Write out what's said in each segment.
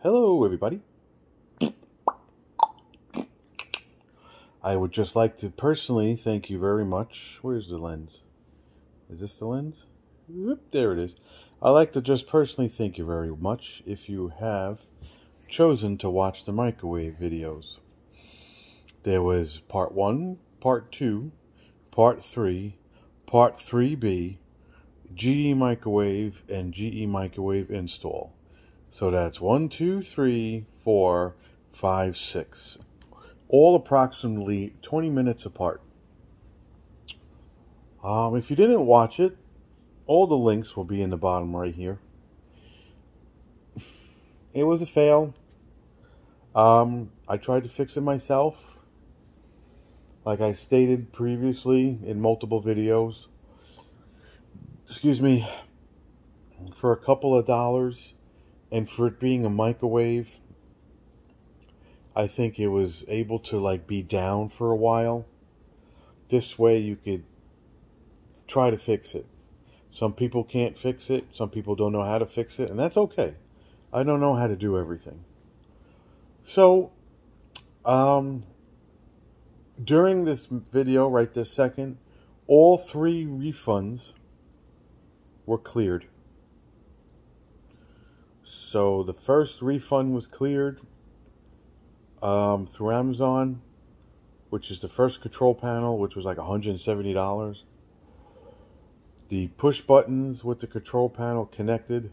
Hello, everybody. I would just like to personally thank you very much. Where's the lens? Is this the lens? There it is. I'd like to just personally thank you very much if you have chosen to watch the microwave videos. There was part 1, part 2, part 3, part 3B, GE microwave, and GE microwave install. So that's one, two, three, four, five, six. All approximately 20 minutes apart. Um, if you didn't watch it, all the links will be in the bottom right here. It was a fail. Um, I tried to fix it myself. Like I stated previously in multiple videos. Excuse me. For a couple of dollars and for it being a microwave, I think it was able to like be down for a while. This way you could try to fix it. Some people can't fix it, some people don't know how to fix it, and that's okay. I don't know how to do everything. So, um, during this video, right this second, all three refunds were cleared. So the first refund was cleared um, through Amazon, which is the first control panel, which was like $170. The push buttons with the control panel connected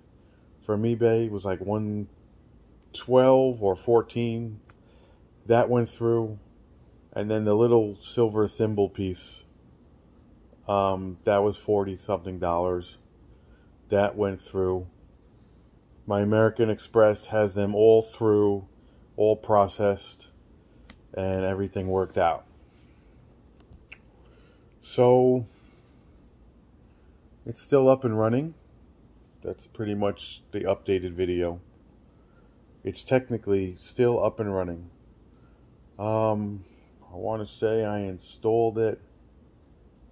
from eBay was like 112 or 14. That went through. And then the little silver thimble piece, um, that was 40 something dollars. That went through. My American Express has them all through, all processed, and everything worked out. So it's still up and running. That's pretty much the updated video. It's technically still up and running. Um, I want to say I installed it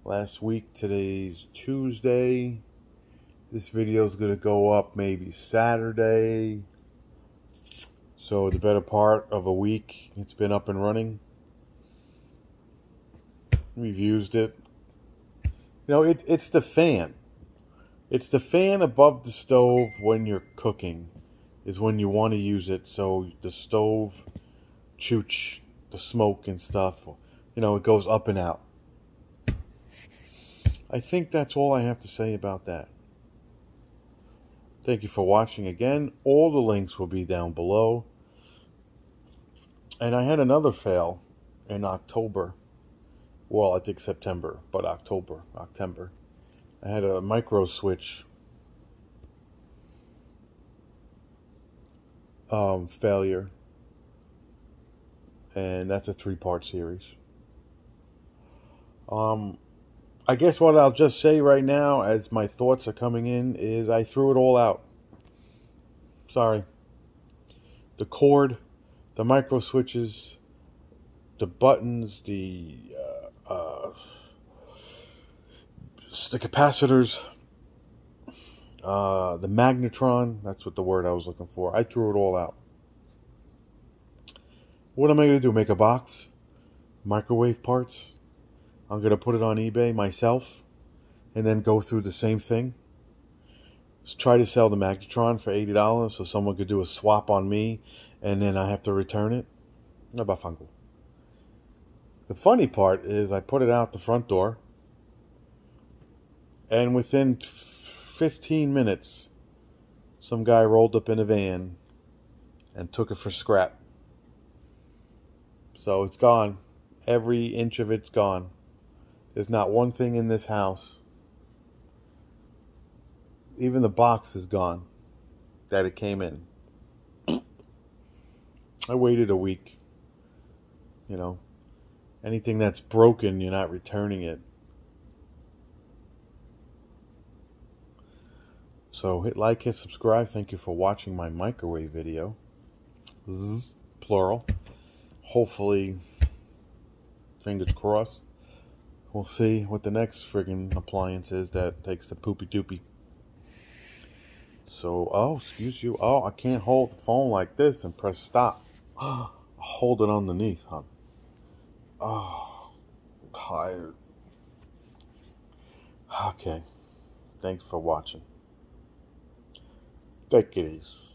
last week. Today's Tuesday. This video is going to go up maybe Saturday. So the better part of a week it's been up and running. We've used it. You know, it, it's the fan. It's the fan above the stove when you're cooking is when you want to use it. So the stove chooch, the smoke and stuff, you know, it goes up and out. I think that's all I have to say about that. Thank you for watching again. All the links will be down below. And I had another fail in October. Well, I think September, but October, October. I had a micro switch um, failure. And that's a three-part series. Um, I guess what I'll just say right now, as my thoughts are coming in, is I threw it all out. Sorry. The cord, the micro switches, the buttons, the uh, uh, the capacitors, uh, the magnetron. That's what the word I was looking for. I threw it all out. What am I going to do? Make a box? Microwave parts? I'm going to put it on eBay myself and then go through the same thing. Just try to sell the Magnetron for $80 so someone could do a swap on me and then I have to return it. No Nabafango. The funny part is I put it out the front door and within 15 minutes some guy rolled up in a van and took it for scrap. So it's gone. Every inch of it's gone. There's not one thing in this house. Even the box is gone that it came in. I waited a week. You know, anything that's broken, you're not returning it. So hit like, hit subscribe. Thank you for watching my microwave video. Zzz, plural. Hopefully, fingers crossed. We'll see what the next friggin' appliance is that takes the poopy doopy. So, oh, excuse you. Oh, I can't hold the phone like this and press stop. hold it underneath, huh? Oh, tired. Okay. Thanks for watching. Take it easy.